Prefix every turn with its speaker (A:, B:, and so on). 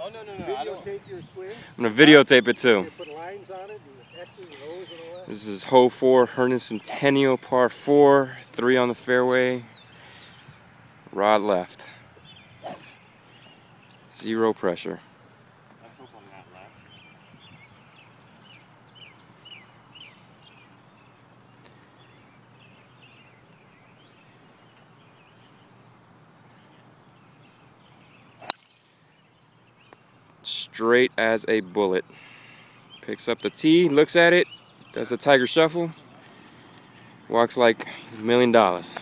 A: Oh, no, no, no. I don't.
B: Videotape your swing.
A: I'm gonna videotape it too.
B: You put lines on it, and X's and O's and all that.
A: This is hole four, Herndon Centennial, par four, three on the fairway, rod left. Zero pressure.
C: Let's hope I'm not left.
A: Straight as a bullet. Picks up the tee, looks at it, does a tiger shuffle, walks like a million dollars.